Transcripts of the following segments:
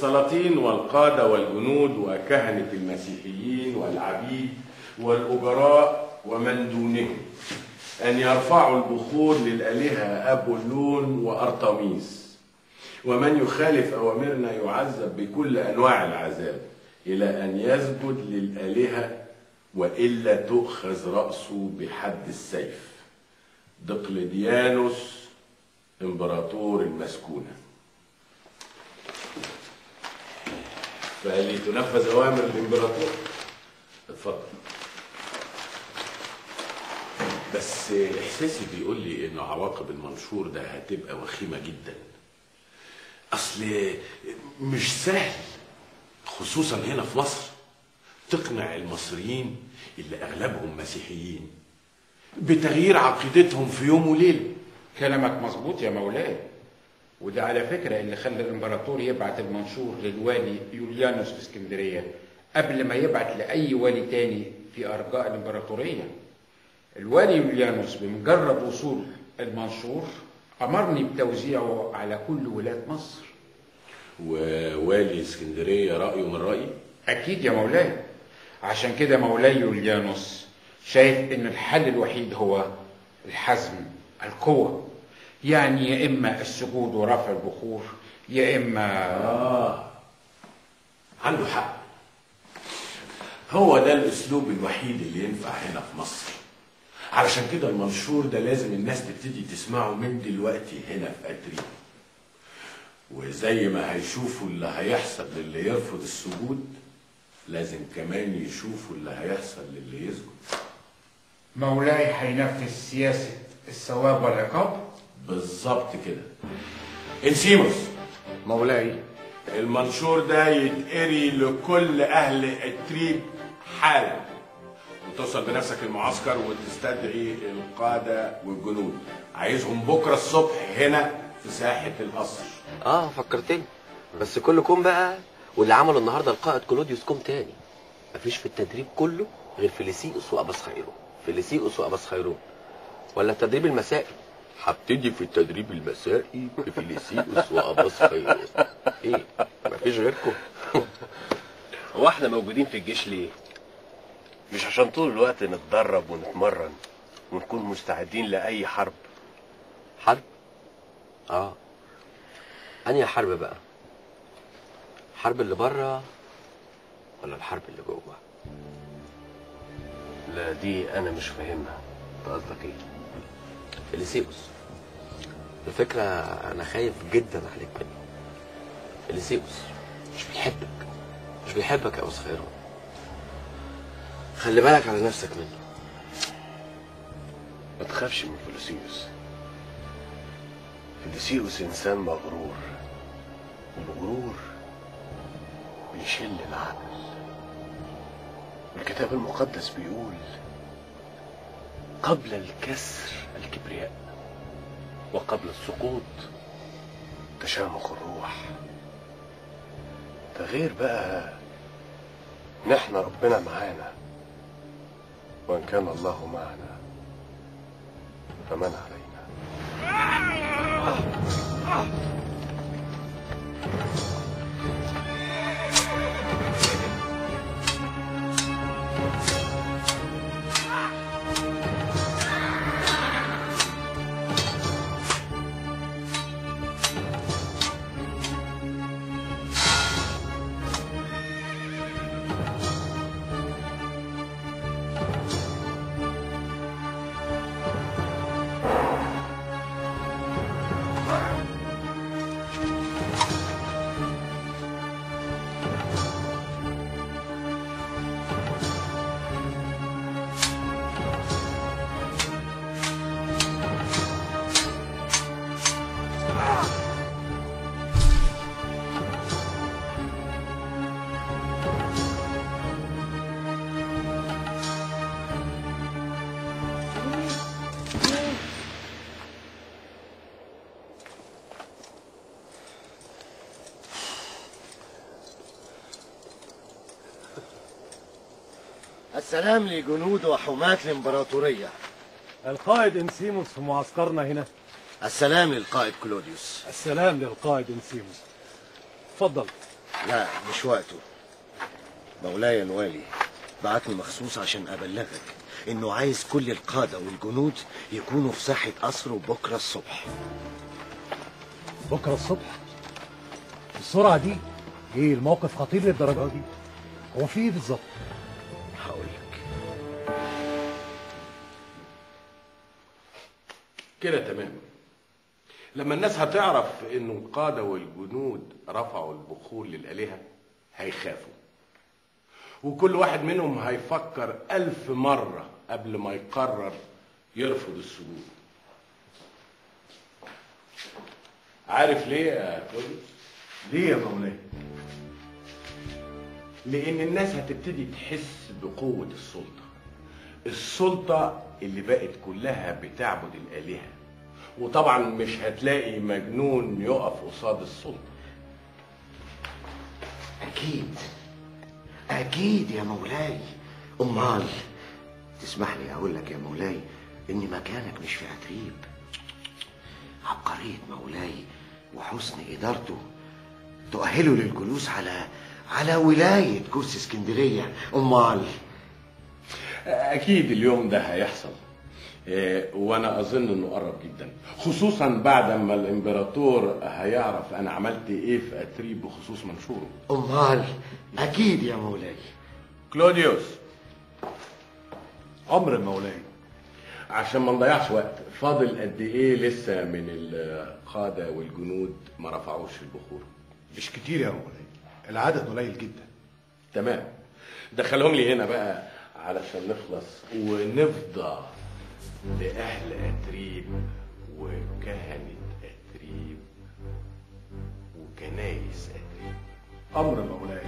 للسلاطين والقادة والجنود وكهنة المسيحيين والعبيد والأجراء ومن دونهم. أن يرفعوا البخور للآلهة أبولون وأرطميس. ومن يخالف أوامرنا يعذب بكل أنواع العذاب إلى أن يسجد للآلهة وإلا تؤخذ رأسه بحد السيف. دقلديانوس إمبراطور المسكونة. فلتنفذ أوامر الإمبراطور. اتفضل. بس إحساسي بيقول لي إنه عواقب المنشور ده هتبقى وخيمة جدا. أصل مش سهل خصوصا هنا في مصر. تقنع المصريين اللي أغلبهم مسيحيين بتغيير عقيدتهم في يوم وليلة. كلامك مظبوط يا مولاي. وده على فكرة اللي خلى الإمبراطور يبعت المنشور للوالي يوليانوس في اسكندرية قبل ما يبعت لأي والي تاني في أرجاء الإمبراطورية. الوالي يوليانوس بمجرد وصول المنشور أمرني بتوزيعه على كل ولاة مصر. ووالي اسكندرية رأيه من رأيي؟ أكيد يا مولاي. عشان كده مولاي يوليانوس شايف إن الحل الوحيد هو الحزم القوة. يعني يا إما السجود ورفع البخور يا إما آه عنده حق. هو ده الأسلوب الوحيد اللي ينفع هنا في مصر. علشان كده المنشور ده لازم الناس تبتدي تسمعه من دلوقتي هنا في أدريب وزي ما هيشوفوا اللي هيحصل للي يرفض السجود لازم كمان يشوفوا اللي هيحصل للي يسجد. مولاي هينفذ سياسة الثواب والعقاب؟ بالظبط كده. انسيموس مولاي. المنشور ده يتقري لكل أهل التريب حالا. وتوصل بنفسك المعسكر وتستدعي القادة والجنود. عايزهم بكرة الصبح هنا في ساحة القصر. آه فكرتني. بس كل كوم بقى واللي عمله النهارده القائد كلوديوس كوم تاني. مفيش في التدريب كله غير فيليسيوس وأبسخيرون فيليسيوس وأبسخيرون ولا التدريب المسائي هبتدي في التدريب المسائي بفيليسيوس وأبسخيرون إيه؟ مفيش غيركم. هو إحنا موجودين في الجيش ليه؟ مش عشان طول الوقت نتدرب ونتمرن ونكون مستعدين لأي حرب. حرب؟ آه. أنهي حرب بقى؟ الحرب اللي بره ولا الحرب اللي جوه؟ لا دي أنا مش فاهمها. أنت قصدك إيه؟ فيليسيوس الفكرة أنا خايف جدا عليك منه فيليسيوس مش بيحبك. مش بيحبك يا أبسخيرون خلي بالك على نفسك منه ما تخافش من فيليسيوس فيليسيوس إنسان مغرور. والغرور بيشل العقل. الكتاب المقدس بيقول قبل الكسر الكبرياء. وقبل السقوط تشامخ الروح. ده غير بقى ان إحنا ربنا معانا وإن كان الله معنا فمن علينا؟ السلام لجنود وحماة الإمبراطورية القائد انسيموس في معسكرنا هنا. السلام للقائد كلوديوس. السلام للقائد انسيموس اتفضل لا مش وقته. مولاي الوالي بعتني مخصوص عشان أبلغك إنه عايز كل القادة والجنود يكونوا في ساحه قصره بكرة الصبح. بكرة الصبح؟ السرعة دي إيه الموقف خطير للدرجة دي؟ هو في إيه بالظبط؟ كده تمام. لما الناس هتعرف انه القادة والجنود رفعوا البخور للآلهة هيخافوا. وكل واحد منهم هيفكر ألف مرة قبل ما يقرر يرفض السجود عارف ليه يا كلوديوس؟ ليه يا مولاي؟ لأن الناس هتبتدي تحس بقوة السلطة. السلطة اللي بقت كلها بتعبد الآلهة. وطبعا مش هتلاقي مجنون يقف قصاد السلطة. أكيد. أكيد يا مولاي. أمال تسمح لي أقول لك يا مولاي إن مكانك مش في عتريب عبقرية مولاي وحسن إدارته تؤهله للجلوس على على ولاية كرسي اسكندرية. أمال. أكيد اليوم ده هيحصل. إيه، وأنا أظن إنه قرب جدا. خصوصا بعد ما الإمبراطور هيعرف أنا عملت إيه في أتريب بخصوص منشوره. أمال أكيد يا مولاي. كلوديوس. أمر مولاي. عشان ما نضيعش وقت فاضل قد إيه لسه من القادة والجنود ما رفعوش البخور؟ مش كتير يا مولاي. العدد قليل جدا. تمام. دخلهم لي هنا بقى علشان نخلص. ونفضى لأهل أتريب وكهنة أتريب وكنايس أتريب. أمر مولاي.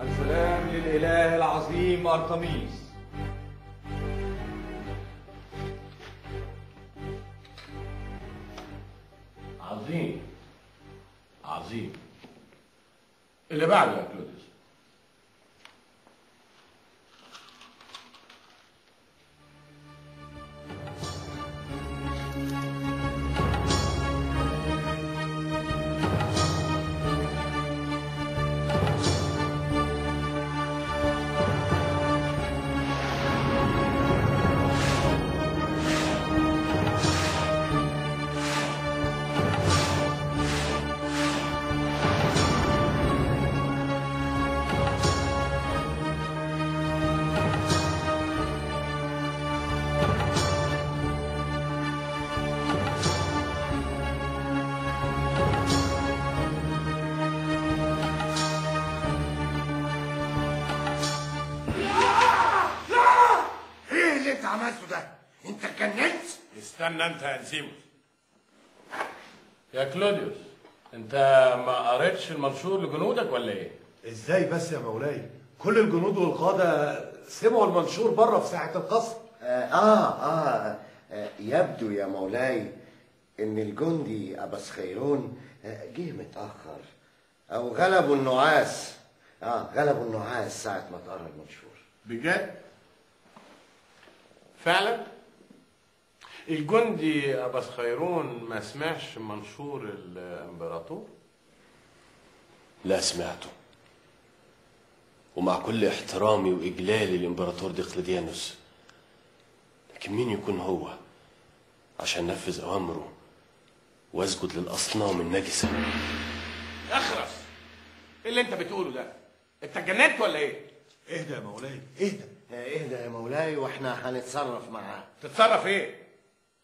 السلام للإله العظيم أرتميس عظيم. عظيم. اللي بعده يا كلوديوس استنى انت يا انسيموس يا كلوديوس أنت ما قريتش المنشور لجنودك ولا إيه؟ إزاي بس يا مولاي كل الجنود والقادة سمعوا المنشور بره في ساحة القصر آه, آه, آه, آه يبدو يا مولاي إن الجندي أبسخيرون آه، جه متأخر أو غلبه النعاس آه غلبه النعاس ساعة ما اتقرا المنشور بجد؟ فعلا؟ الجندي أبس خيرون ما سمعش منشور الإمبراطور؟ لا سمعته ومع كل احترامي وإجلالي للإمبراطور دقلديانوس لكن مين يكون هو عشان نفذ أوامره وأسجد للأصنام النجسة أخرس إيه اللي أنت بتقوله ده؟ أنت اتجننت ولا إيه؟ اهدى يا مولاي اهدى اهدى يا مولاي وإحنا هنتصرف معاه تتصرف إيه؟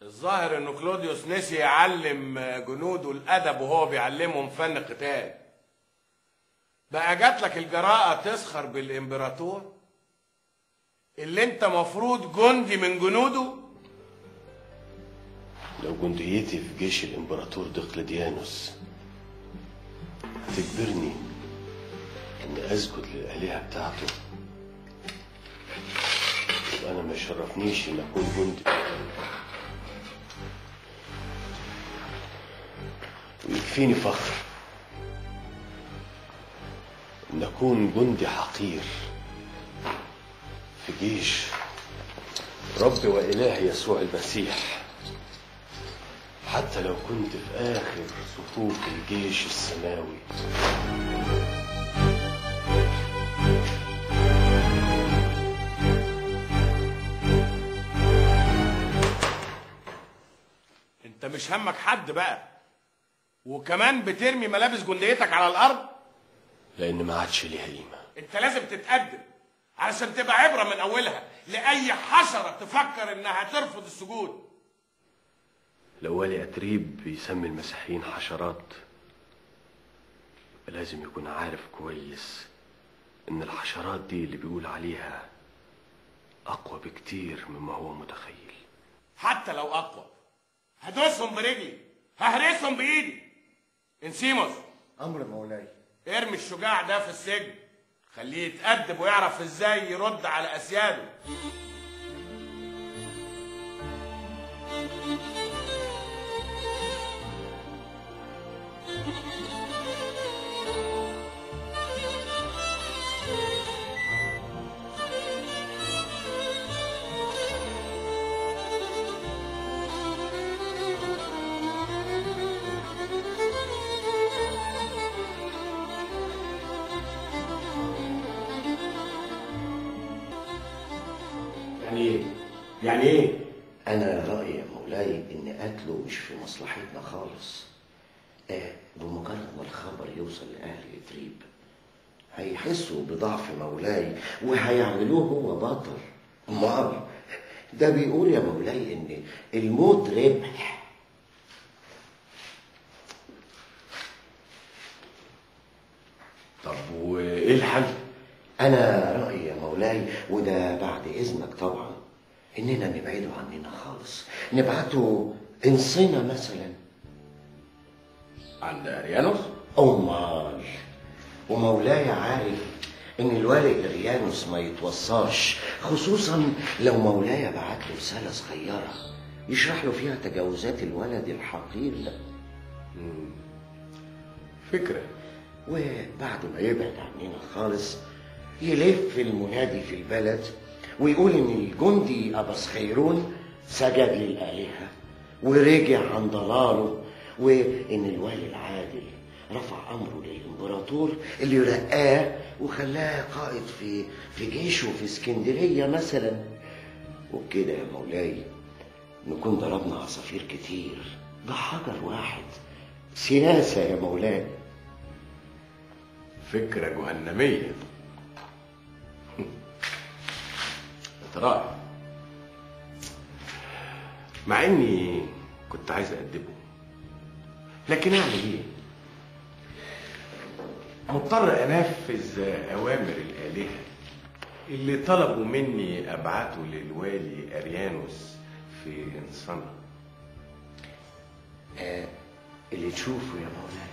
الظاهر ان كلوديوس نسي يعلم جنوده الأدب وهو بيعلمهم فن القتال بقى جات لك الجراءة تسخر بالإمبراطور. اللي أنت مفروض جندي من جنوده. لو جنديتي في جيش الإمبراطور دقلديانوس هتجبرني إن أسجد للآلهة بتاعته. أنا ما يشرفنيش إن أكون جندي. ويكفيني فخر. إن أكون جندي حقير في جيش رب وإله يسوع المسيح. حتى لو كنت في آخر صفوف الجيش السماوي. انت مش همك حد بقى. وكمان بترمي ملابس جنديتك على الأرض. لأن ما عادش ليها قيمة. انت لازم تتقدم علشان تبقى عبرة من أولها لأي حشرة تفكر إنها ترفض السجود لو والي أتريب بيسمي المسيحيين حشرات لازم يكون عارف كويس إن الحشرات دي اللي بيقول عليها أقوى بكتير مما هو متخيل. حتى لو أقوى هدوسهم برجلي ههرسهم بإيدي. انسيموس أمر مولاي. ارمي الشجاع ده في السجن. خليه يتأدب ويعرف إزاي يرد على أسياده. يعني إيه؟ أنا رايي يا مولاي إن قتله مش في مصلحتنا خالص. آه بمجرد ما الخبر يوصل لأهل ادريب هيحسوا بضعف مولاي وهيعملوه هو بطل امال ده بيقول يا مولاي إن الموت ربح. طب وإيه الحل؟ أنا رايي يا مولاي وده بعد إذنك طبعا. إننا نبعده عننا خالص. نبعته انصنا مثلا. عند أريانوس؟ امال ومولاي عارف إن الوالد أريانوس ما يتوصاش خصوصا لو مولاي بعت له رسالة صغيرة يشرح له فيها تجاوزات الولد الحقير. ده فكرة. وبعد ما يبعد عننا خالص يلف المنادي في البلد ويقول إن الجندي اباس خيرون سجد للآلهة ورجع عن ضلاله وإن الوالي العادل رفع أمره للإمبراطور اللي رقاه وخلاه قائد في في جيشه في اسكندرية مثلا. وبكده يا مولاي نكون ضربنا عصافير كتير بحجر واحد. سياسه يا مولاي. فكرة جهنمية. رائع مع إني كنت عايز أأدبه. لكن أعمل إيه؟ مضطر أنفذ أوامر الآلهة اللي طلبوا مني أبعته للوالي أريانوس في انصنة آه اللي تشوفه يا مولاي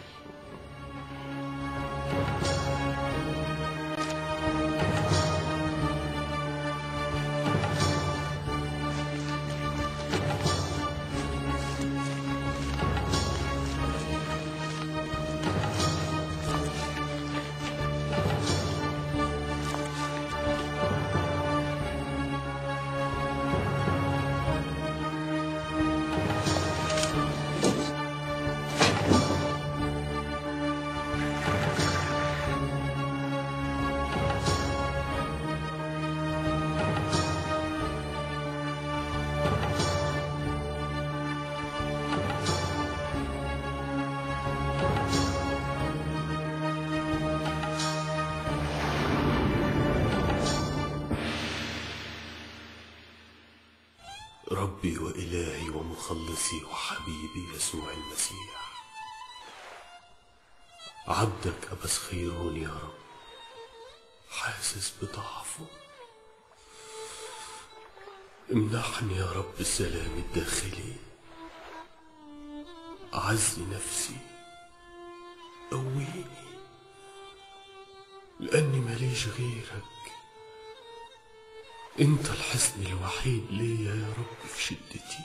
انت الحصن الوحيد ليا يا رب في شدتي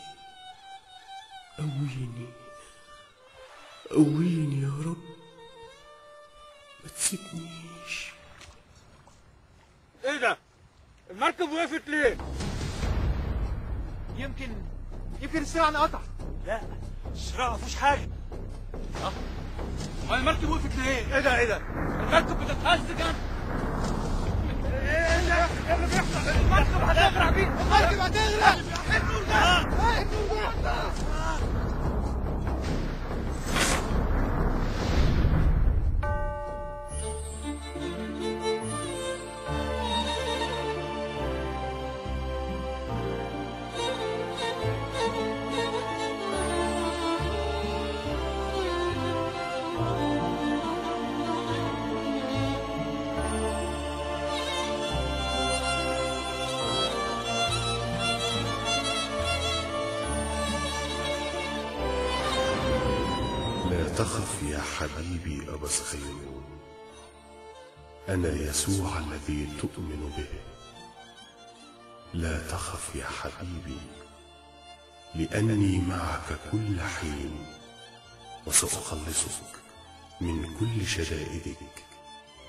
قويني قويني يا رب ما تسيبنيش إيه ده؟ المركب وقفت ليه؟ يمكن يمكن السرعة انقطع لا السرعة ما فيهوش حاجة أه المركب وقفت ليه؟ إيه ده إيه ده؟ المركب بتتهز جنب أنا يسوع الذي تؤمن به. لا تخف يا حبيبي لأني معك كل حين وسأخلصك من كل شدائدك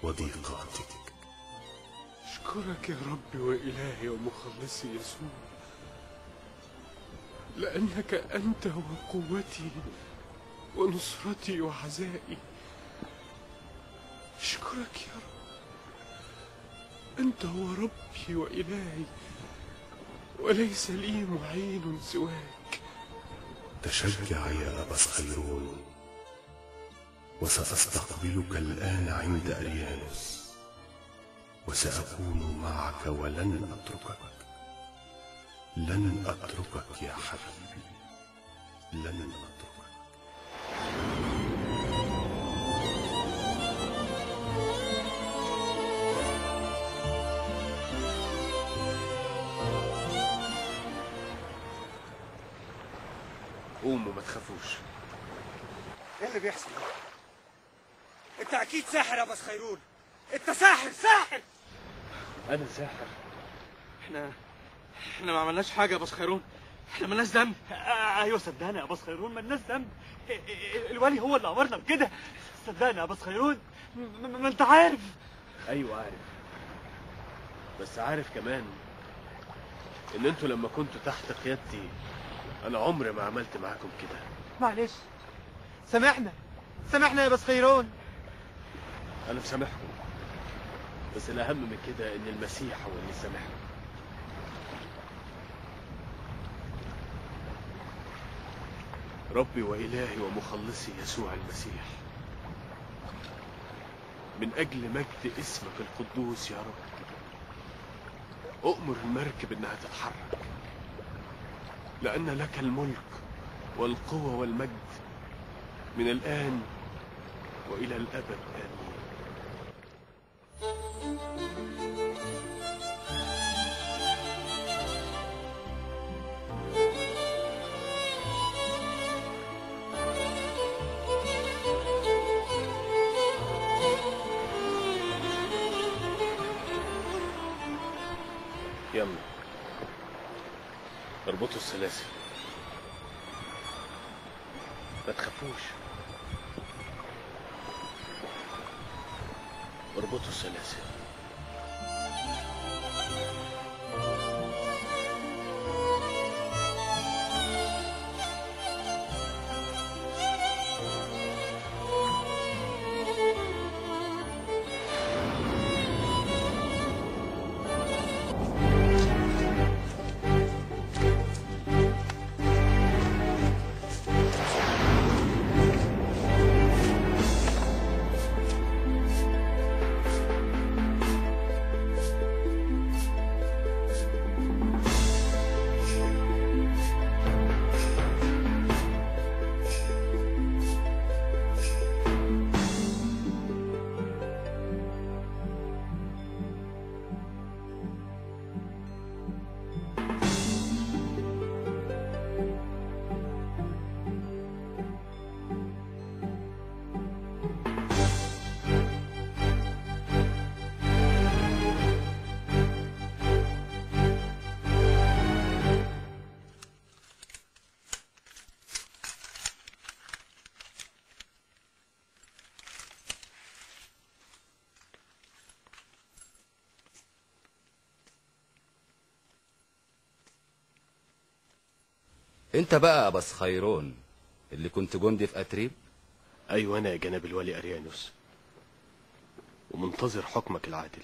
وضيقاتك. أشكرك يا ربي وإلهي ومخلصي يسوع لأنك أنت وقوتي ونصرتي وعزائي. أشكرك يا رب. أنت هو ربي وإلهي وليس لي معين سواك. تشجع يا أبا سخيرون وسأستقبلك الآن عند أريانوس وسأكون معك ولن أتركك. لن أتركك يا حبيبي لن أتركك. قوموا ما تخافوش. إيه اللي بيحصل؟ ده؟ أنت أكيد ساحر يا بس خيرون أنت ساحر ساحر. أنا ساحر. إحنا إحنا ما عملناش حاجة يا بس خيرون إحنا مالناش ذنب. آه، أيوه صدقني يا بس خيرون مالناش ذنب. ال- ال- الولي هو اللي أمرنا بكده. صدقني يا بس خيرون ما أنت عارف. أيوة عارف. بس عارف كمان إن أنتوا لما كنتوا تحت قيادتي أنا عمري ما عملت معاكم كده. معلش. سامحنا. سامحنا يا بس خيرون. أنا مسامحكم بس الأهم من كده إن المسيح هو اللي سامحكم. ربي وإلهي ومخلصي يسوع المسيح. من أجل مجد اسمك القدوس يا رب. أؤمر المركب إنها تتحرك. لأن لك الملك والقوة والمجد من الآن وإلى الأبد. آمين. اربطوا السلاسل. ما تخافوش. اربطوا السلاسل. انت بقى بس خيرون اللي كنت جندي في أتريب؟ أيوه أنا يا جناب الولي أريانوس. ومنتظر حكمك العادل.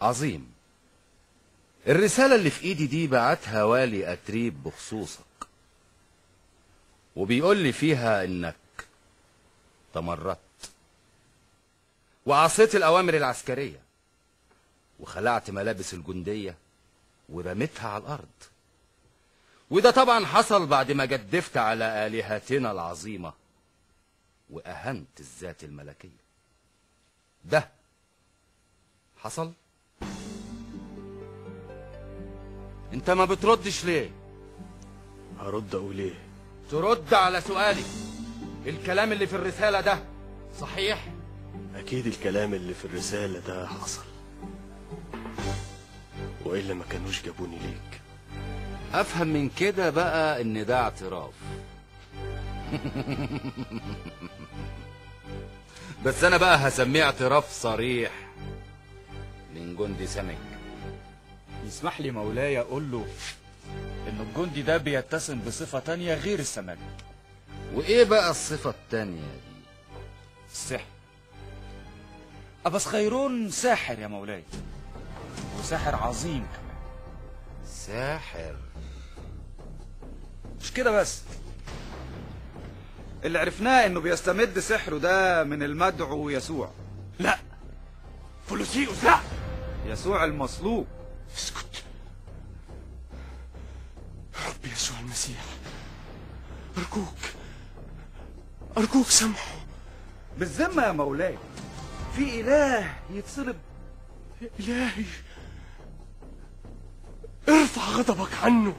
عظيم. الرسالة اللي في إيدي دي بعتها والي أتريب بخصوصك. وبيقول لي فيها إنك تمردت. وعصيت الأوامر العسكرية. وخلعت ملابس الجندية. ورميتها على الأرض. وده طبعا حصل بعد ما جدفت على آلهتنا العظيمة وأهنت الذات الملكية. ده حصل؟ انت ما بتردش ليه؟ هرد أقول إيه ترد على سؤالي. الكلام اللي في الرسالة ده صحيح؟ أكيد الكلام اللي في الرسالة ده حصل. وإلا ما كانوش جابوني ليك. أفهم من كده بقى إن ده اعتراف. بس أنا بقى هسميه اعتراف صريح من جندي سمك. يسمح لي مولاي أقول له إن الجندي ده بيتسم بصفة تانية غير السماء وإيه بقى الصفة التانية دي؟ السحر أبس خيرون ساحر يا مولاي وساحر عظيم كمان. ساحر؟ مش كده بس. اللي عرفناه إنه بيستمد سحره ده من المدعو يسوع. لا. فلوسيوس لا. يسوع المصلوب. اسكت. رب يسوع المسيح. أرجوك. أرجوك سامحه. بالذمة يا مولاي. في إله يتصلب. إلهي. ارفع غضبك عنه.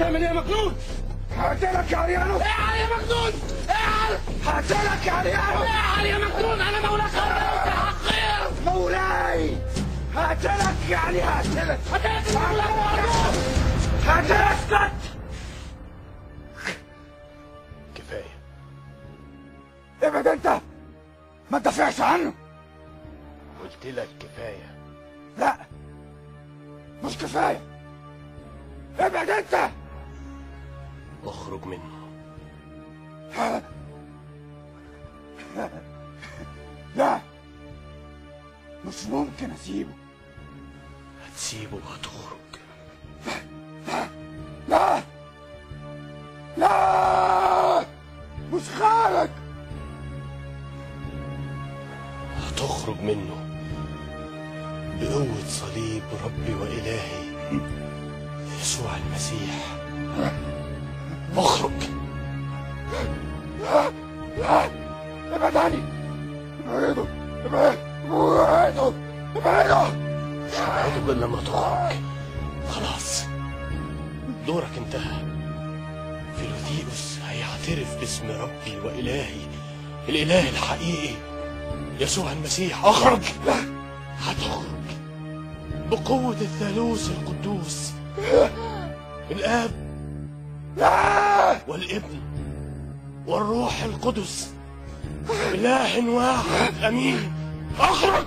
هتعمل إيه يا مجنون؟ هقتلك يا عريانو اعل يا مجنون؟ اعل هقتلك يا عريانو اعل يا مجنون؟ أنا مولاك يا حقير. مولاي. هقتلك يعني هقتلك هقتلك هقتلك اسكت كفاية. ابعد أنت. ما تدافعش عنه. قلت لك كفاية. لا. مش كفاية. ابعد أنت. أخرج منه. لا. مش ممكن أسيبه. هتسيبه وهتخرج. لا. لا. مش خارج. هتخرج منه. بقوة صليب ربي وإلهي. يسوع المسيح. لا ابعد عني. ابعده. ابعد ابعده. ابعده. مش غير لما تخرج. خلاص. دورك انتهى فيلوثيوس هيعترف باسم ربي وإلهي. الإله الحقيقي. يسوع المسيح. أخرج. هتخرج. بقوة الثالوث القدوس. الآب. والابن والروح القدس إله واحد أمين. أخرج!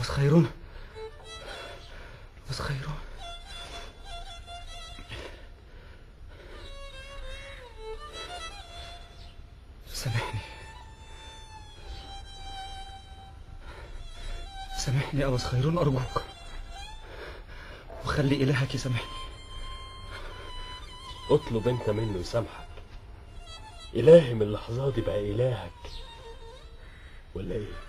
بس خيرون. بس خيرون. سامحني. سامحني أبس خيرون أرجوك. وخلي إلهك يسامحني. اطلب أنت منه يسامحك إلهي من اللحظات دي بقى الهك ولا إيه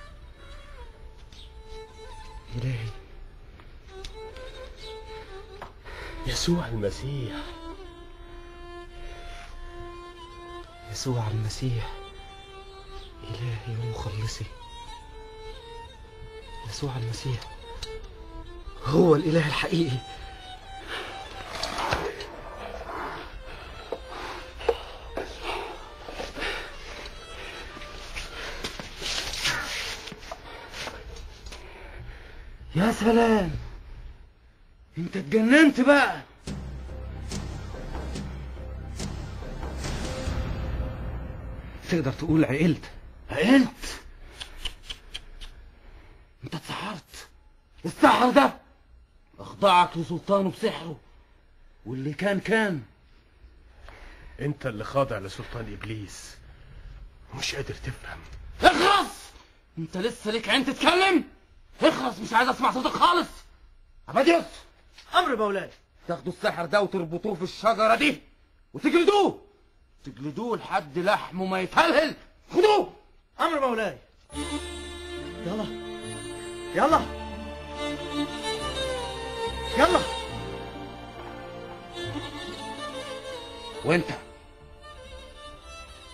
يسوع المسيح. يسوع المسيح. إلهي ومخلصي يسوع المسيح. هو الإله الحقيقي. يا سلام. انت اتجننت بقى. تقدر تقول عقلت. عقلت؟ انت اتسحرت. السحر ده اخضعك لسلطانه بسحره. واللي كان كان. انت اللي خاضع لسلطان إبليس. مش قادر تفهم. اخرس انت لسه ليك عين تتكلم؟ اخرس مش عايز اسمع صوتك خالص. عباديوس أمر مولاي تاخدوا السحر ده وتربطوه في الشجرة دي وتجلدوه. تجلدوه لحد لحمه ما يتهلهل. خدوه أمر مولاي. يلا. يلا. يلا. وانت.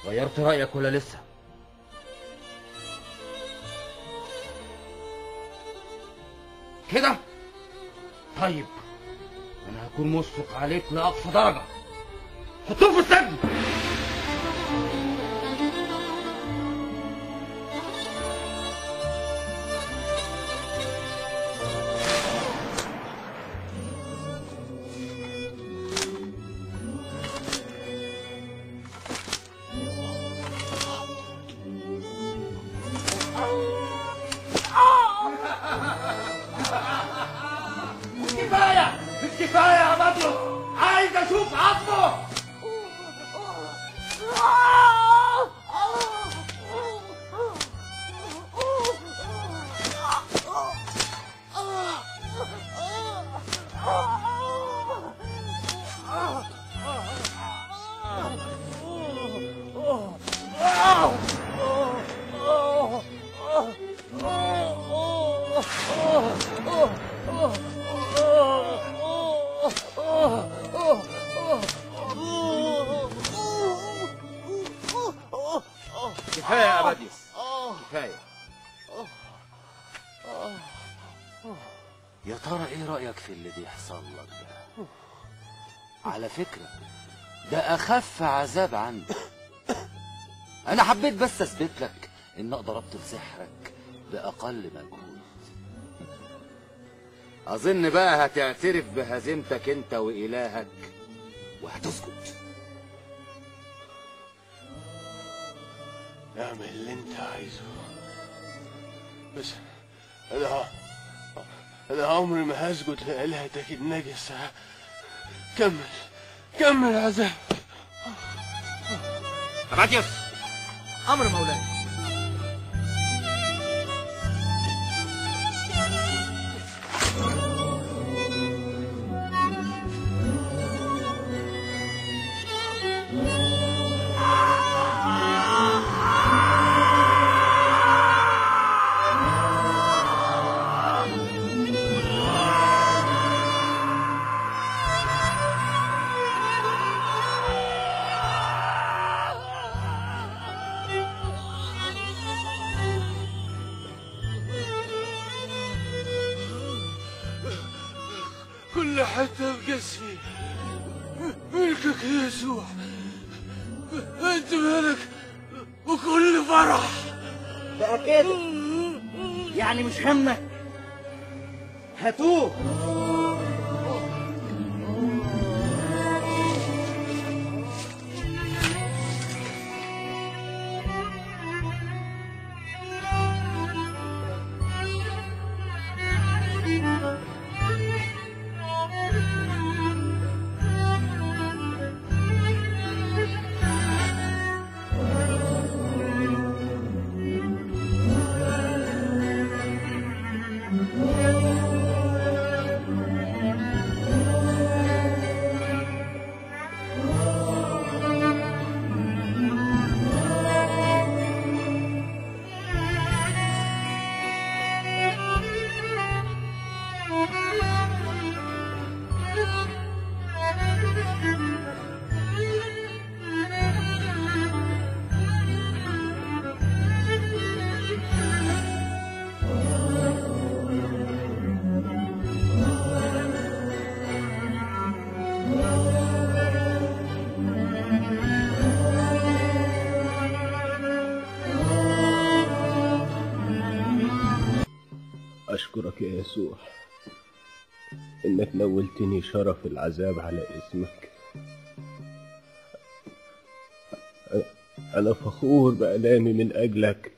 غيرت رأيك ولا لسه؟ كده؟ طيب. أنا هكون مشفق عليك لأقصى درجة. حطوه في السجن. اباديوس كفاية. يا ترى إيه رأيك في اللي بيحصل لك ده؟ على فكرة ده أخف عذاب عندك أنا حبيت بس أثبت لك إن أقدر ابطل سحرك بأقل مجهود. أظن بقى هتعترف بهزيمتك أنت وإلهك وهتسكت. اعمل اللي انت عايزه. بس أنا أنا عمري ما هسجد لآلهتك النجسة كمل كمل عذاب اباديوس أمر مولاي. أشكرك يا يسوع. إنك نولتني شرف العذاب على إسمك. أنا فخور بألامي من أجلك.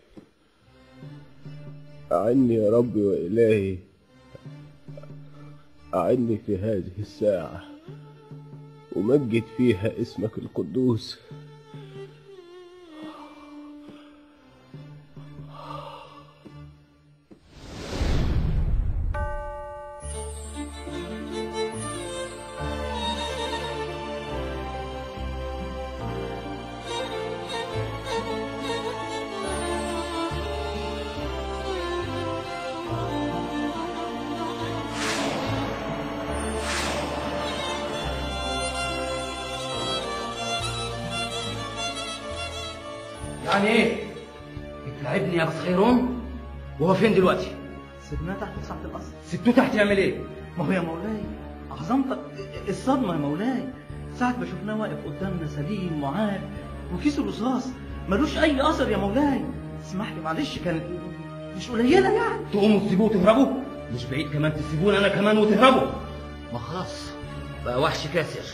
أعني يا ربي وإلهي. أعني في هذه الساعة. ومجد فيها اسمك القدوس. فين دلوقتي؟ سيبناه تحت ساعة القصر سبتوه تحت يعمل إيه؟ ما هو يا مولاي عظمتك الصدمة يا مولاي ساعة ما شفناه واقف قدامنا سليم معاف وكيس الرصاص ملوش أي أثر يا مولاي اسمح لي معلش كانت مش قليلة يعني تقوموا تسيبوه وتهربوا؟ مش بعيد كمان تسيبوني أنا كمان وتهربوا ما خلاص بقى وحش كاسر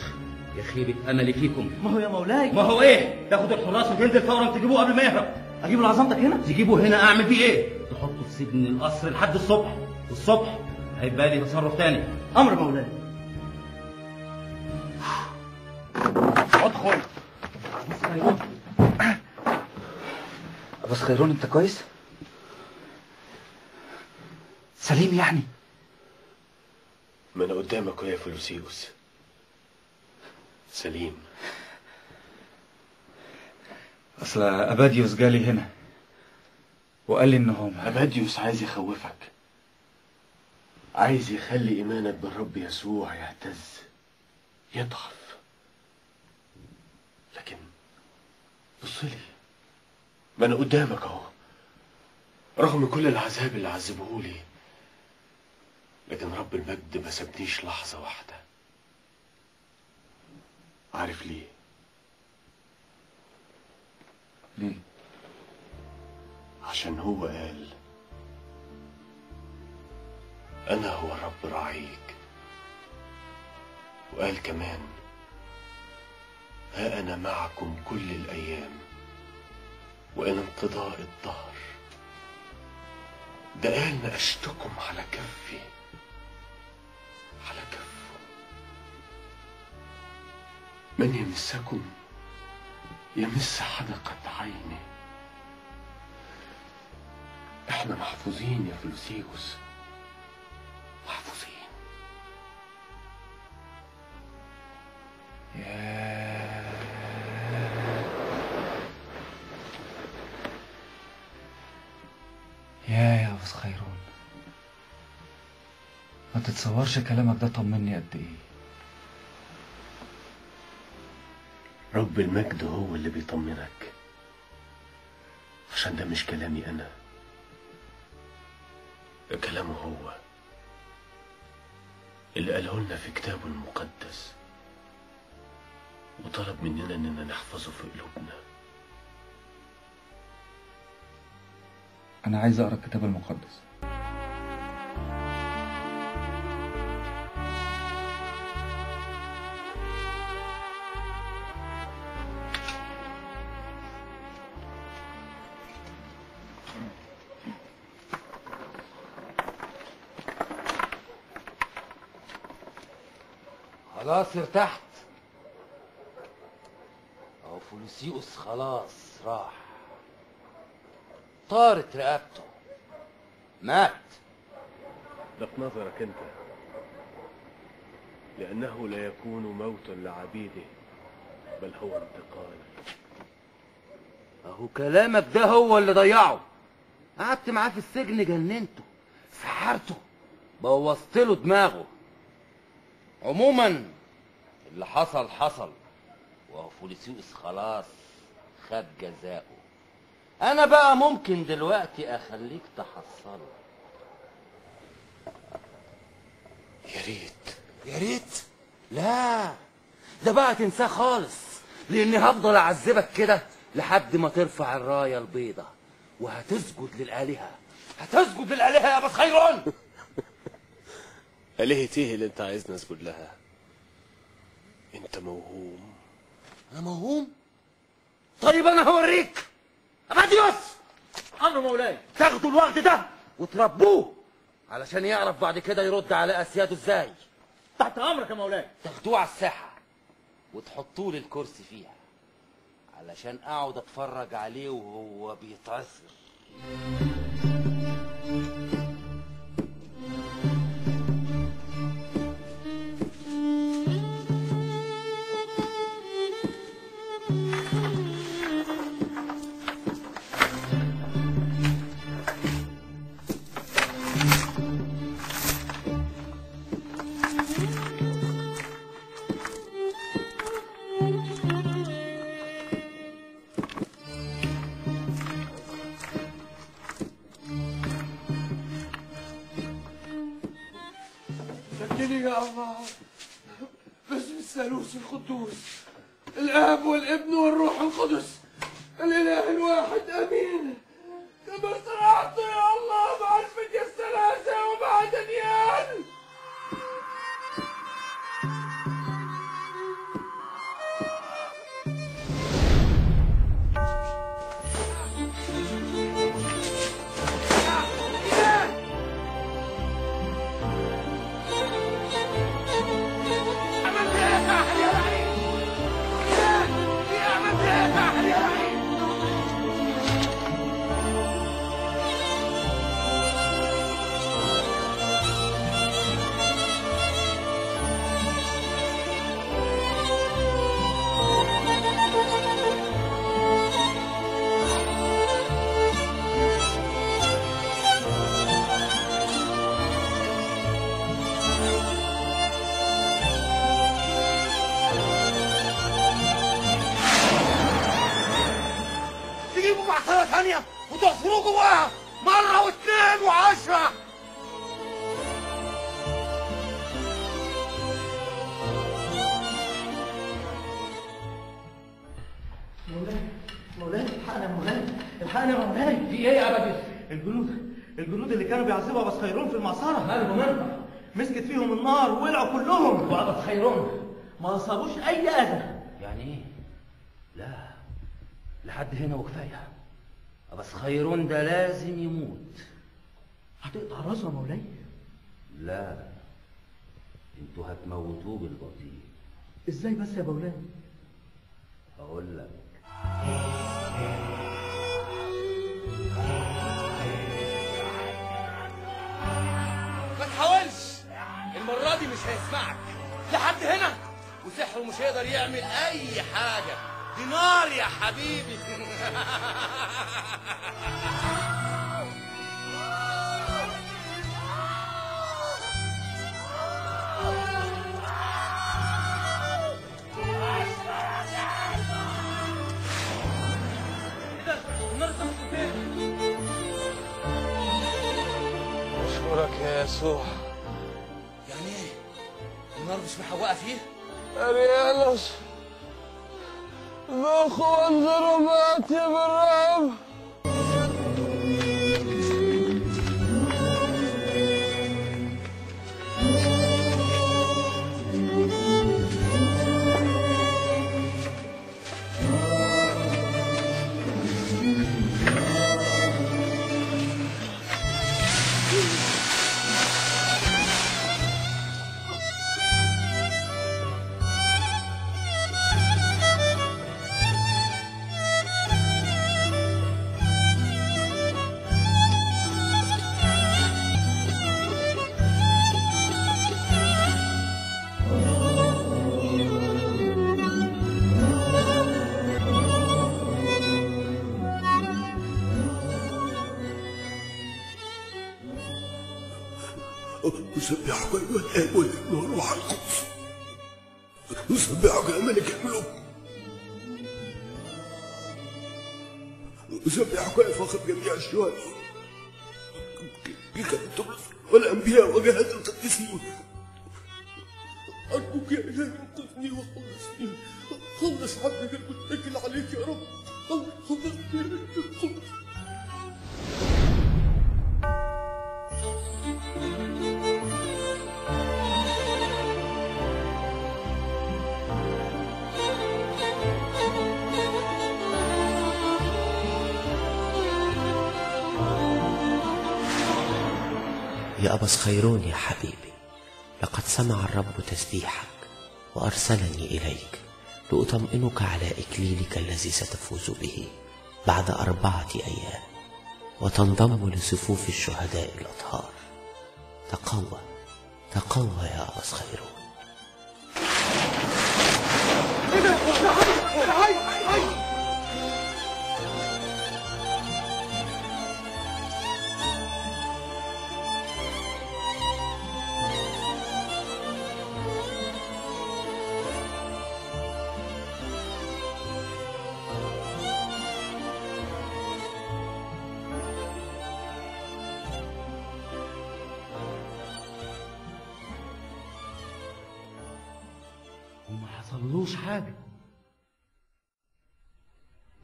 يا خيبة أملي فيكم ما هو يا مولاي ما هو إيه؟ تاخد الحراس وتنزل فورا تجيبوه قبل ما يهرب أجيب له عظمتك هنا؟ تجيبه هنا أعمل بيه إيه؟ تحطه في سجن القصر لحد الصبح. والصبح هيبقى لي تصرف تاني. أمر مولاي ادخل. بس خيرون بس خيرون أنت كويس؟ سليم يعني؟ ما أنا قدامك يا فلوسيوس. سليم. أصل أباديوس جالي هنا. وقال لي انهم أباديوس عايز يخوفك. عايز يخلي إيمانك بالرب يسوع يهتز يضعف. لكن بص لي ما أنا قدامك أهو. رغم كل العذاب اللي عذبهولي لكن رب المجد ما سابنيش لحظة واحدة. عارف ليه؟ ليه؟ عشان هو قال أنا هو الرب راعيك وقال كمان ها أنا معكم كل الأيام وإن انقضاء الدهر. ده قال نقشتكم على كفي على كفه. من يمسكم؟ يمس حدقة عينه إحنا محفوظين يا فلوسيوس محفوظين. يا يا بس خيرون ما تتصورش كلامك ده طمني قد إيه. رب المجد هو اللي بيطمنك. عشان ده مش كلامي أنا. كلامه هو. اللي قاله لنا في كتابه المقدس وطلب مننا إننا نحفظه في قلوبنا. أنا عايز أقرأ الكتاب المقدس. خلاص ارتحت اهو فلوسيوس خلاص راح. طارت رقبته. مات. ده في نظرك أنت. لأنه لا يكون موتا لعبيده بل هو انتقال. أهو كلامك ده هو اللي ضيعه. قعدت معاه في السجن جننته سحرته بوظت له دماغه. عموما اللي حصل حصل. وهو فوليسيوس خلاص خد جزاؤه أنا بقى ممكن دلوقتي أخليك تحصله. يا ريت. يا ريت؟ لا. ده بقى تنساه خالص. لأني هفضل أعذبك كده لحد ما ترفع الراية البيضة. وهتسجد للآلهة. هتسجد للآلهة يا ابو خيرون آلهة إيه اللي أنت عايزني أسجد لها؟ انت موهوم. أنا موهوم؟ طيب أنا هوريك. أباديوس! أمر مولاي. تاخدوا الوقت ده وتربوه علشان يعرف بعد كده يرد على اسياده إزاي. تحت أمرك يا مولاي. تاخدوه على الساحة وتحطوه لي الكرسي فيها علشان أقعد أتفرج عليه وهو بيتعصر جواها مرة واثنين وعشرة. مولاي مولاي الحقنا يا مولاي الحقنا يا مولاي. في إيه يا أبدي؟ الجنود الجنود اللي كانوا بيعذبوا ابو خيرون في المعصرة. مالهم انت مسكت فيهم النار وولعوا كلهم. وابو خيرون ما اصابوش أي اذى يعني إيه؟ لا لحد هنا وكفاية. بس خيرون ده لازم يموت. هتقطع راسه يا مولاي؟ لا أنتوا هتموتوه بالبطيء. إزاي بس يا مولاي؟ أقول لك. ما تحاولش. المرة دي مش هيسمعك. لحد هنا. وسحره مش هيقدر يعمل أي حاجة. دي نار يا حبيبي. اشكرك يا يسوع. يعني إيه النار مش محوقة فيه؟ أريانوس ذوقوا وانظروا ما أتي بالرعب أسبحك أيها الآب والابن والروح القدس. أسبحك يا ملك الملوك. أسبحك يا فخر جميع الشهداء لأطمئنك على إكليلك الذي ستفوز به بعد أربعة أيام وتنضم لصفوف الشهداء الأطهار. تقوى تقوى يا أبا خيرون. وما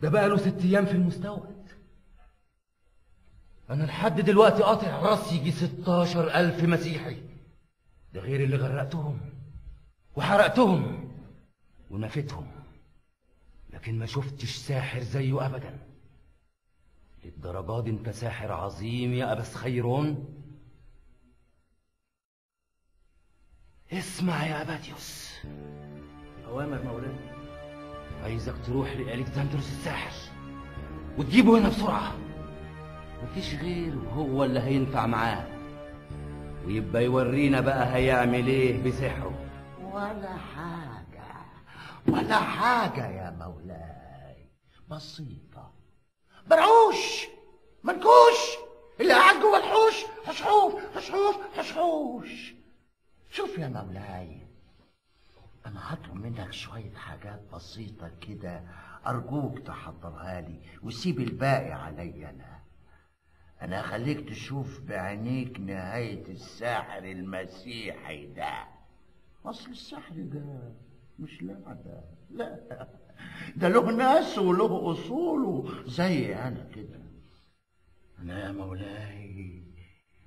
ده بقى له ست أيام في المستودع أنا لحد دلوقتي قاطع راس يجي 16 ألف مسيحي. ده غير اللي غرقتهم وحرقتهم ونفيتهم لكن ما شفتش ساحر زيه أبدا. للدرجة دي أنت ساحر عظيم يا أبس خيرون اسمع يا أباتيوس أوامر مولاي عايزك تروح لألكسندروس الساحر وتجيبه هنا بسرعة. مفيش غيره هو اللي هينفع معاه. ويبقى يورينا بقى هيعمل إيه بسحره. ولا حاجة. ولا حاجة يا مولاي. بسيطة. برعوش! منكوش! اللي قاعد جوه الحوش! حشحوش حشحوش حشحوش! شوف يا مولاي. أنا هطلب منك شوية حاجات بسيطة كده أرجوك تحضرها لي وسيب الباقي عليا أنا. أنا هخليك تشوف بعينيك نهاية الساحر المسيحي ده. أصل السحر ده مش لعبة. لا ده له ناس وله أصوله زي أنا كده. أنا يا مولاي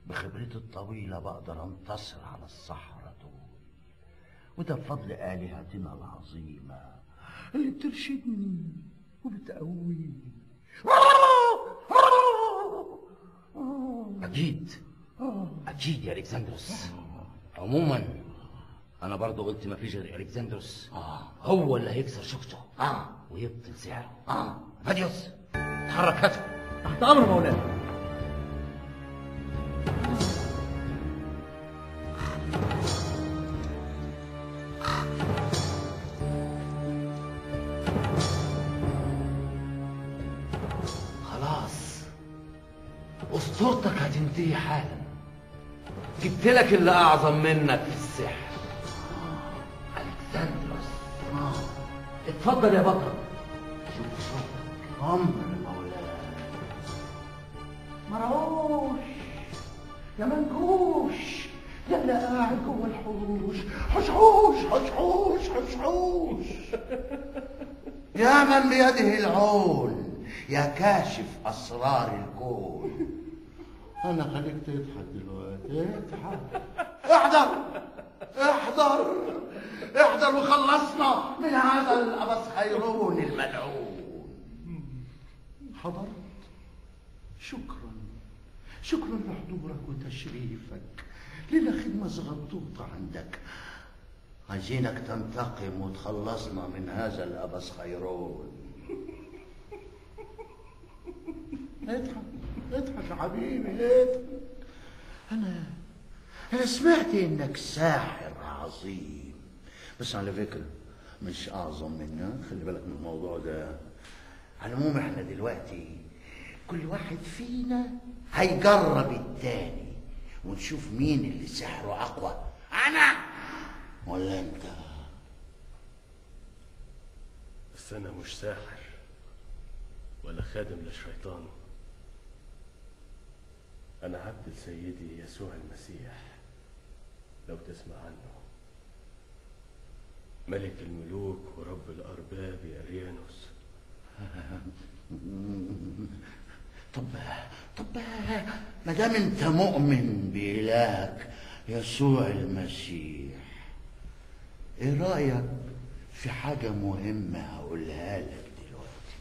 بخبرتي الطويلة بقدر أنتصر على دول وده بفضل آلهتنا العظيمة. اللي بترشدني وبتقويني أكيد. أكيد يا ألكسندروس. عموما أنا برضو قلت مفيش غير ألكسندروس. هو اللي هيكسر شوكته ويبطل سعره. فاديوس اتحرك هاته تحت أمر مولاي جبت لك اللي أعظم منك في السحر. ألكسندروس اتفضل يا بطل. شوف أمر مولاي مرعوش يا منكوش. يا اللي قاعد جوه الحوش. حشحوش حشحوش حشحوش. يا من بيده العون يا كاشف أسرار الكون. أنا خليك تضحك دلوقتي. اضحك. احضر. احضر. احضر وخلصنا من هذا الأبس خيرون الملعون. حضرت. شكرا. شكرا لحضورك وتشريفك. لنا خدمة صغنطوطة عندك. عايزينك تنتقم وتخلصنا من هذا الأبس خيرون. اضحك. اضحك يا حبيبي اضحك أنا أنا سمعت إنك ساحر عظيم. بس على فكرة مش أعظم منك. خلي بالك من الموضوع ده. على العموم إحنا دلوقتي كل واحد فينا هيجرب التاني ونشوف مين اللي سحره أقوى. أنا ولا أنت؟ بس أنا مش ساحر ولا خادم للشيطان. أنا عبد لسيدي يسوع المسيح. لو تسمع عنه. ملك الملوك ورب الأرباب يا أريانوس. طب طب ما دام أنت مؤمن بإلهك يسوع المسيح إيه رأيك في حاجة مهمة هقولها لك دلوقتي؟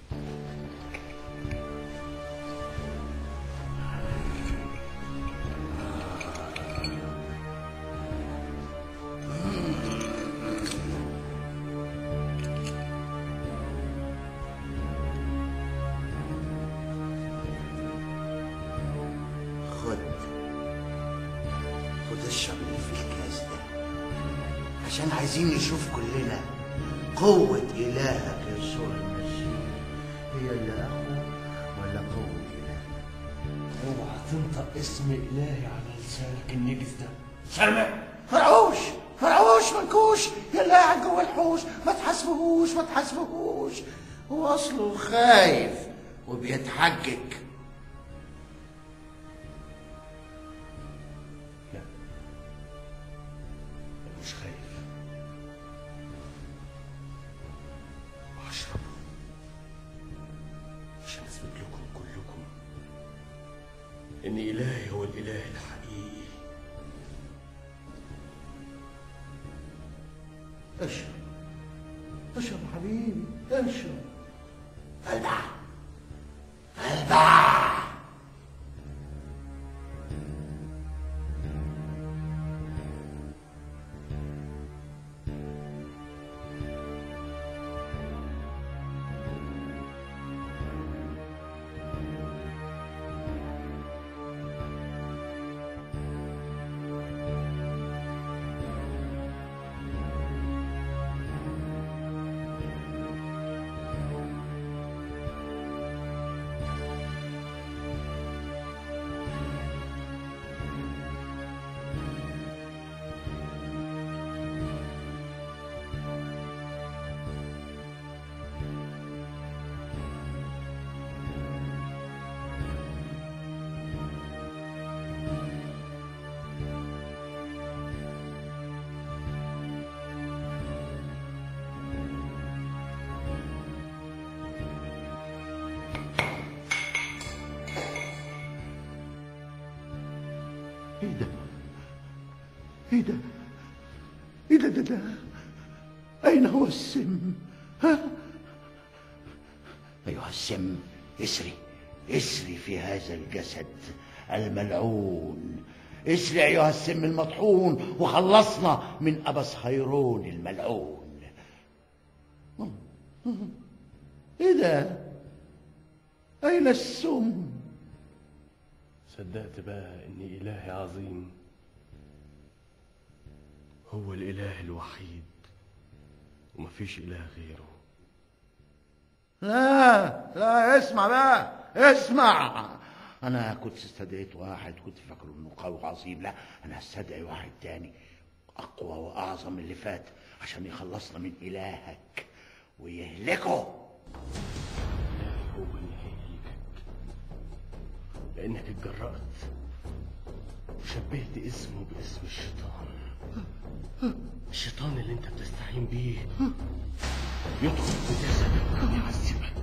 هو أصله خايف وبيتحجج أنا مش خايف. وهشرب عشان أثبت لكم كلكم إن إلهي هو الإله الحقيقي. أشرب. أشرب حبيبي. أشرب. alive. إيه ده؟ إيه ده؟ ده, ده؟ أين هو السم؟ ها؟ أيها السم إسري إسري في هذا الجسد الملعون. إسري أيها السم المطحون وخلصنا من ابس خيرون الملعون. إيه ده؟ أين السم؟ صدقت بقى إن إلهي عظيم. هو الإله الوحيد. ومفيش إله غيره. لا لا اسمع بقى اسمع. أنا كنت استدعيت واحد كنت فاكره إنه قوي عظيم لا أنا هستدعي واحد تاني أقوى وأعظم من اللي فات عشان يخلصنا من إلهك ويهلكه. هو اللي هيهلكك لأنك اتجرأت وشبهت اسمه باسم الشيطان. الشيطان اللي انت بتستعين بيه. يدخل في جسدك ويعذبك.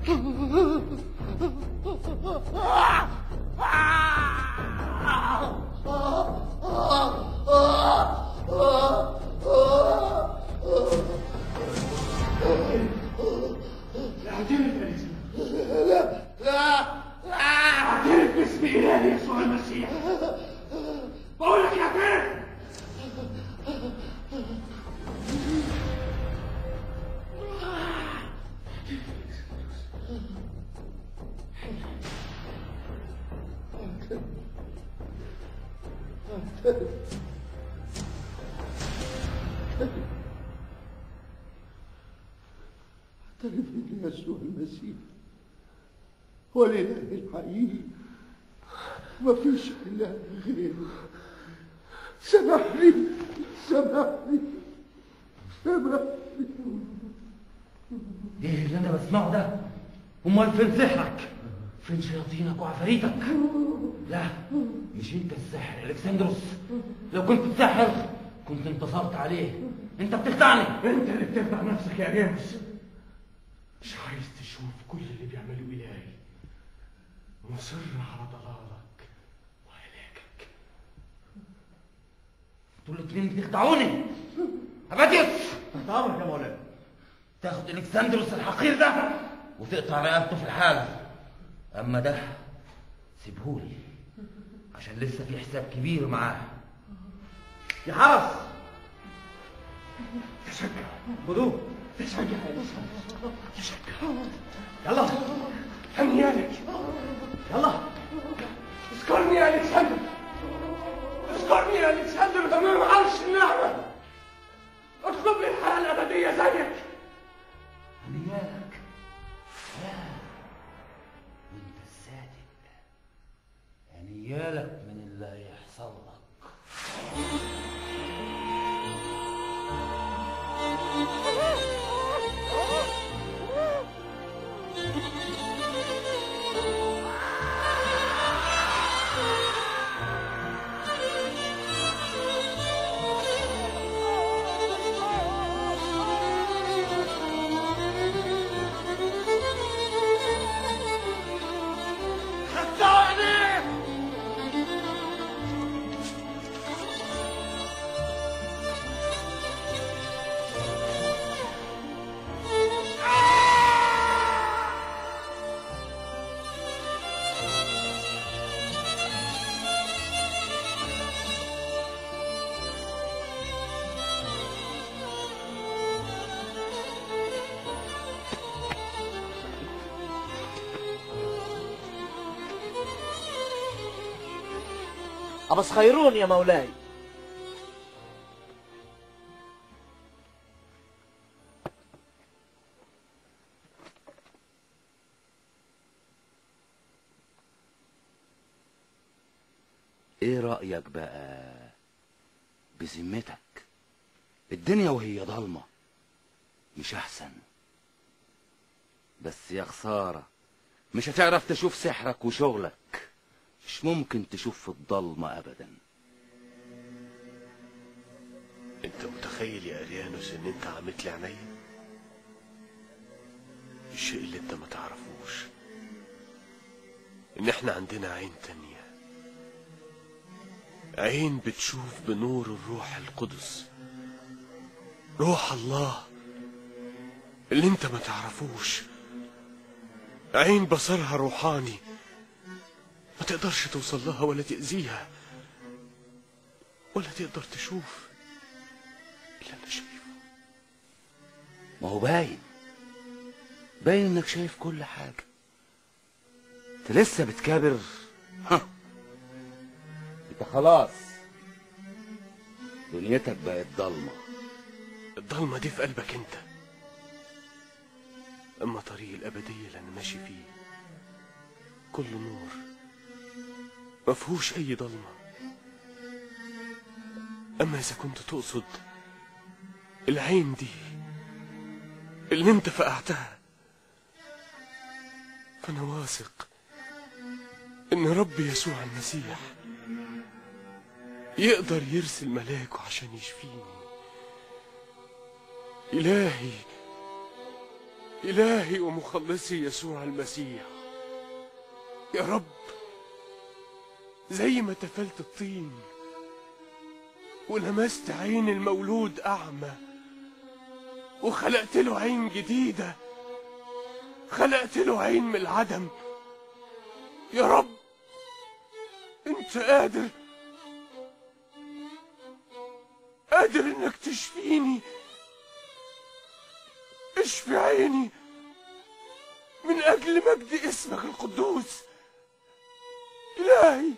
لا أمال فين سحرك؟ فين شياطينك وعفاريتك؟ لا مش أنت الساحر ألكسندروس. لو كنت الساحر كنت انتصرت عليه. أنت بتخدعني أنت اللي بتخدع نفسك يا جامس مش عايز تشوف كل اللي بيعمله إلهي. مصر على ضلالك أنتوا الاتنين بتخدعوني اباديوس تحت امرك يا مولانا تاخد ألكسندروس الحقير ده. وتقطع رقبته في الحال أما ده سيبهولي عشان لسه في حساب كبير معاه. يا حرس! تشجع خدوه تشجع تشجع يلا! هنيالك يلا! اذكرني يا الكسندر اذكرني يا الكسندر امام عرش النعمه اطلب لي الحياة الأبدية زيك! هنيالك من أبس خيرون يا مولاي. إيه رأيك بقى بذمتك؟ الدنيا وهي ضلمة مش أحسن. بس يا خسارة مش هتعرف تشوف سحرك وشغلك. مش ممكن تشوف في الضلمة ابدا. أنت متخيل يا اريانوس إن أنت عملت لي عينيا؟ الشيء اللي أنت ما تعرفوش. إن إحنا عندنا عين تانية. عين بتشوف بنور الروح القدس. روح الله اللي أنت ما تعرفوش. عين بصرها روحاني. ما تقدرش توصل لها ولا تأذيها ولا تقدر تشوف اللي أنا شايفه ما هو باين باين إنك شايف كل حاجة. أنت لسه بتكابر. ها. أنت خلاص. دنيتك بقت ضلمة. الضلمة دي في قلبك أنت. أما طريق الأبدية اللي أنا ماشي فيه كله نور ما فيهوش أي ضلمة. أما إذا كنت تقصد العين دي اللي أنت فقعتها فأنا واثق إن رب يسوع المسيح يقدر يرسل ملاكه عشان يشفيني. إلهي إلهي ومخلصي يسوع المسيح. يا رب زي ما تفلت الطين ولمست عين المولود أعمى وخلقت له عين جديدة خلقت له عين من العدم. يا رب أنت قادر قادر إنك تشفيني اشفي عيني من أجل مجد اسمك القدوس. إلهي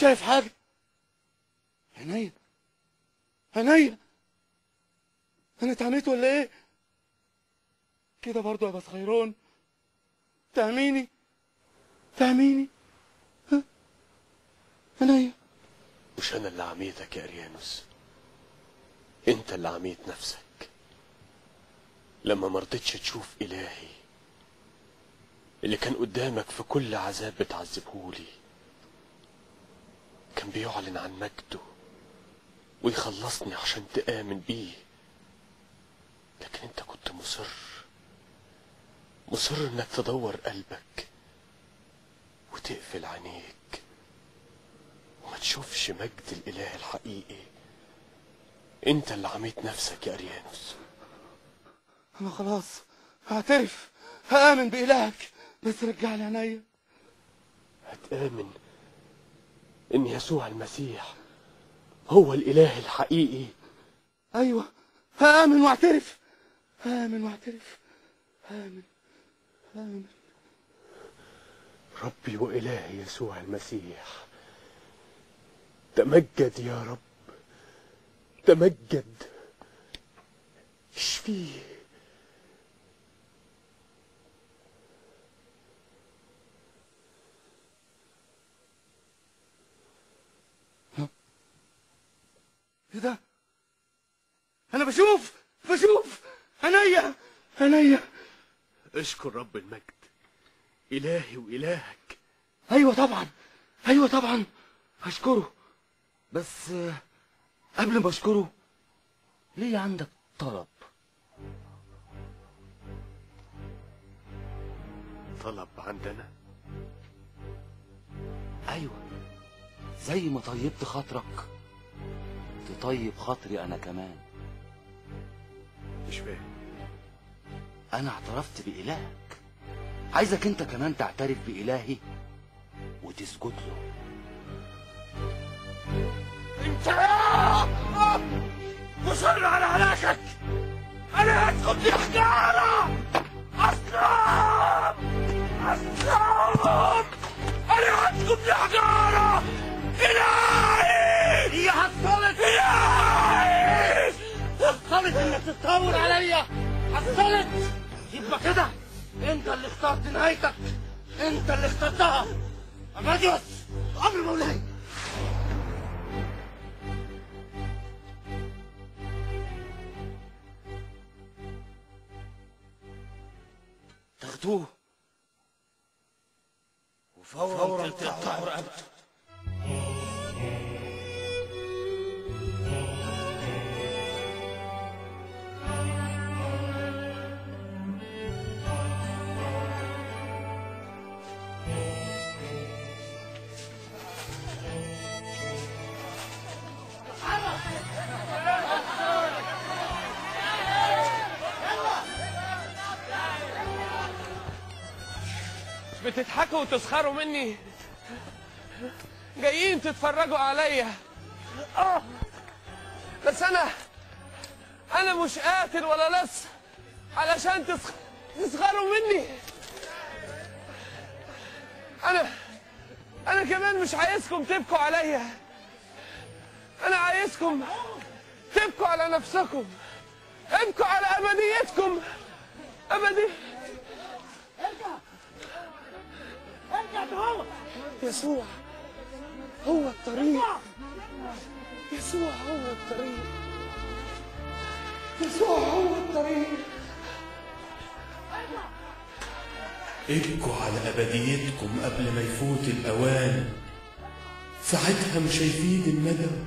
شايف حاجة؟ عينيا. عينيا. أنا اتعميت ولا إيه؟ كده برضو يا بس خيرون تعميني تعميني ها؟ عينيا. مش أنا اللي عميتك يا أريانوس. أنت اللي عميت نفسك. لما مرضتش تشوف إلهي اللي كان قدامك في كل عذاب بتعذبهولي كان بيعلن عن مجده ويخلصني عشان تآمن بيه. لكن انت كنت مصر مصر انك تدور قلبك وتقفل عينيك وما تشوفش مجد الإله الحقيقي. انت اللي عميت نفسك يا أريانوس. أنا خلاص هعترف هآمن بإلهك بس رجع لي عينيا. هتآمن إن يسوع المسيح هو الإله الحقيقي. أيوه. هآمن واعترف. هآمن واعترف. هآمن هآمن ربي وإلهي يسوع المسيح تمجد يا رب تمجد. اشفيه إيه ده؟ أنا بشوف بشوف عينيا عينيا. اشكر رب المجد. إلهي وإلهك. أيوه طبعا أيوه طبعا. هشكره بس قبل ما أشكره ليه عندك طلب؟ طلب عندنا؟ أيوه زي ما طيبت خاطرك. تطيب خاطري أنا كمان. مش فاهم. أنا اعترفت بإلهك. عايزك أنت كمان تعترف بإلهي وتسجد له. أنت مصر على هلاكك. أنا هسقط في تتطور عليا. حصلت. يبقى كده. انت اللي اخترت نهايتك. انت اللي اخترتها. أماديوس أمر مولاي. تاخدوه. وفورا تقطعوا رقبته بتضحكوا وتسخروا مني. جايين تتفرجوا عليا. آه. بس أنا أنا مش قاتل ولا لص علشان تسخ... تسخروا مني. أنا أنا كمان مش عايزكم تبكوا عليا. أنا عايزكم تبكوا على نفسكم. ابكوا على ابديتكم أبدي. يسوع هو الطريق. يسوع هو الطريق. يسوع هو الطريق. ابكوا على أبديتكم قبل ما يفوت الأوان ساعتها مش هيفيد الندم.